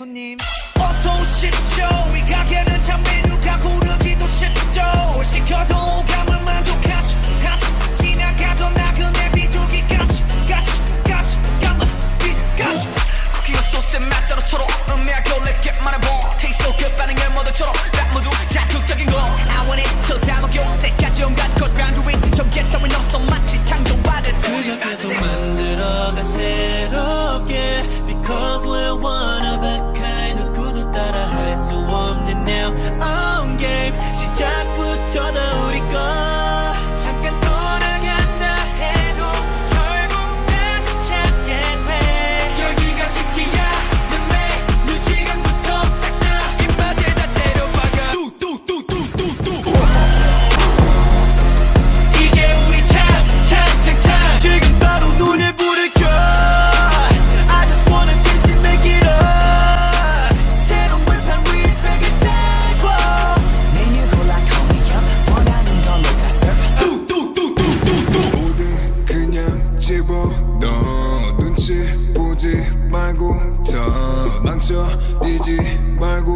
손님. 어서 오십시오. 망설이지 말고